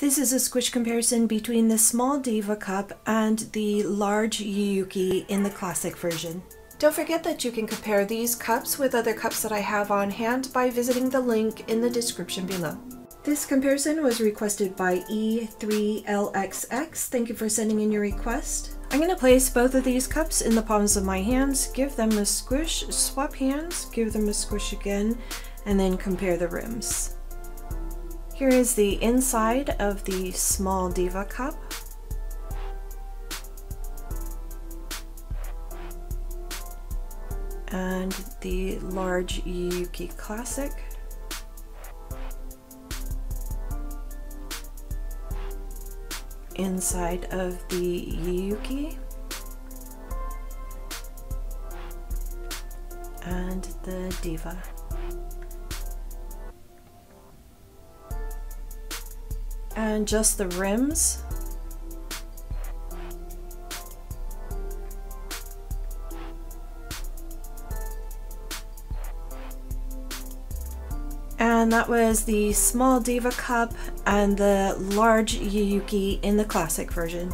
This is a squish comparison between the small Diva cup and the large Yuuki in the classic version. Don't forget that you can compare these cups with other cups that I have on hand by visiting the link in the description below. This comparison was requested by E3LXX. Thank you for sending in your request. I'm going to place both of these cups in the palms of my hands, give them a squish, swap hands, give them a squish again, and then compare the rims. Here is the inside of the small Diva cup. And the large Yuuki Classic. Inside of the Yuuki. And the Diva. And just the rims. And that was the small Diva cup and the large Yuuki in the classic version.